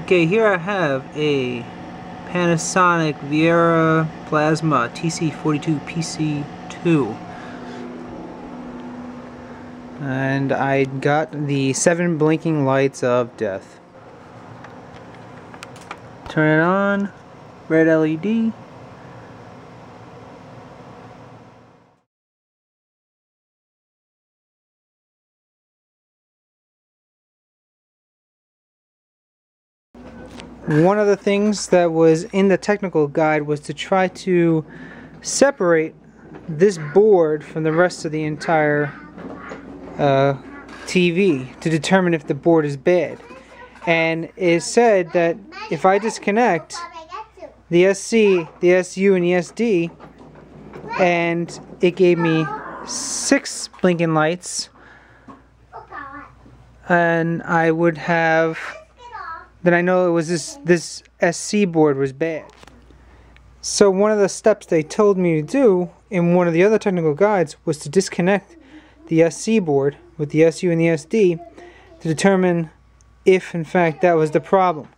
Okay, here I have a Panasonic Viera Plasma TC42PC2 and I got the seven blinking lights of death. Turn it on, red LED. One of the things that was in the technical guide was to try to separate this board from the rest of the entire uh, TV to determine if the board is bad. And it said that if I disconnect the SC, the SU, and the SD, and it gave me six blinking lights, and I would have then I know it was this this SC board was bad. So one of the steps they told me to do in one of the other technical guides was to disconnect the SC board with the SU and the SD to determine if in fact that was the problem.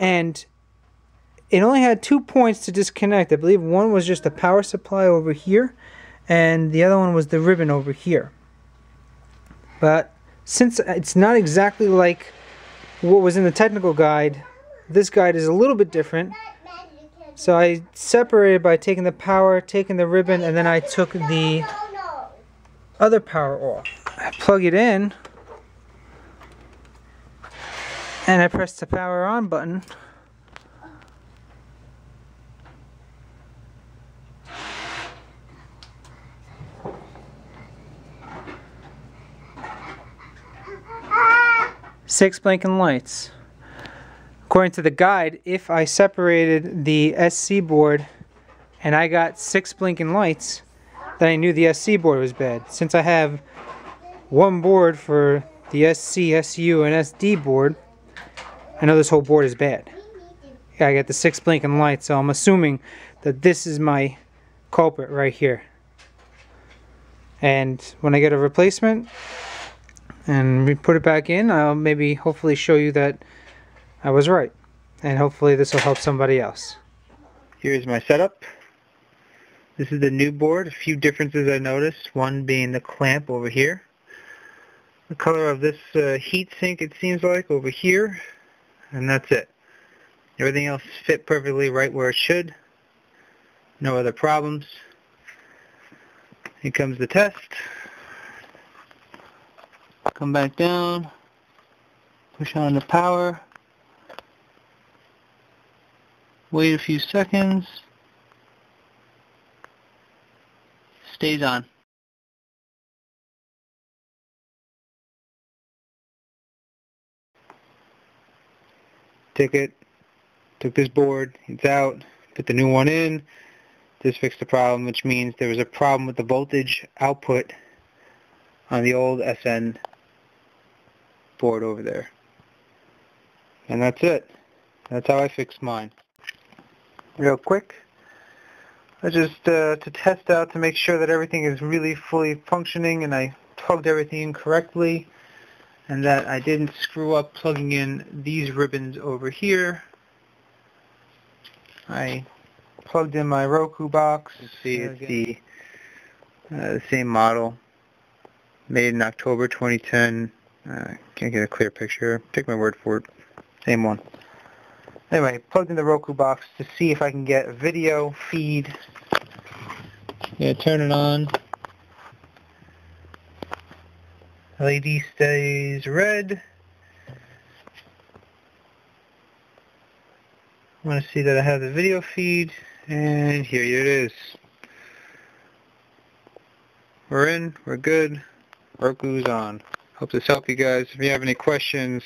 And it only had two points to disconnect. I believe one was just the power supply over here and the other one was the ribbon over here. But since it's not exactly like what was in the technical guide, this guide is a little bit different. So I separated by taking the power, taking the ribbon, and then I took the other power off. I plug it in, and I press the power on button. Six blinking lights. According to the guide, if I separated the SC board and I got six blinking lights, then I knew the SC board was bad. Since I have one board for the SC, SU, and SD board, I know this whole board is bad. Yeah, I got the six blinking lights, so I'm assuming that this is my culprit right here. And when I get a replacement, and we put it back in I'll maybe hopefully show you that I was right. And hopefully this will help somebody else. Here's my setup. This is the new board. A few differences I noticed. One being the clamp over here. The color of this uh, heat sink it seems like over here. And that's it. Everything else fit perfectly right where it should. No other problems. Here comes the test come back down, push on the power, wait a few seconds, stays on. Took it, took this board, it's out, put the new one in, this fixed the problem, which means there was a problem with the voltage output on the old SN board over there. And that's it. That's how I fix mine. Real quick, I just uh, to test out to make sure that everything is really fully functioning and I plugged everything in correctly and that I didn't screw up plugging in these ribbons over here. I plugged in my Roku box. See it's the, uh, the same model made in October 2010 uh, can't get a clear picture. Take my word for it. Same one. Anyway, plugged in the Roku box to see if I can get a video feed. Yeah, turn it on. LED stays red. I want to see that I have the video feed, and here it is. We're in, we're good, Roku's on. Hope this helped you guys. If you have any questions,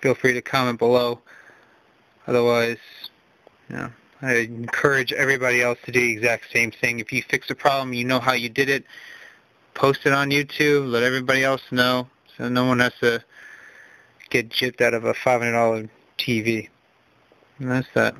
feel free to comment below. Otherwise, you know, I encourage everybody else to do the exact same thing. If you fix a problem, you know how you did it, post it on YouTube, let everybody else know so no one has to get gypped out of a $500 TV. And that's that.